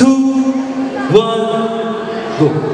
two, one, go.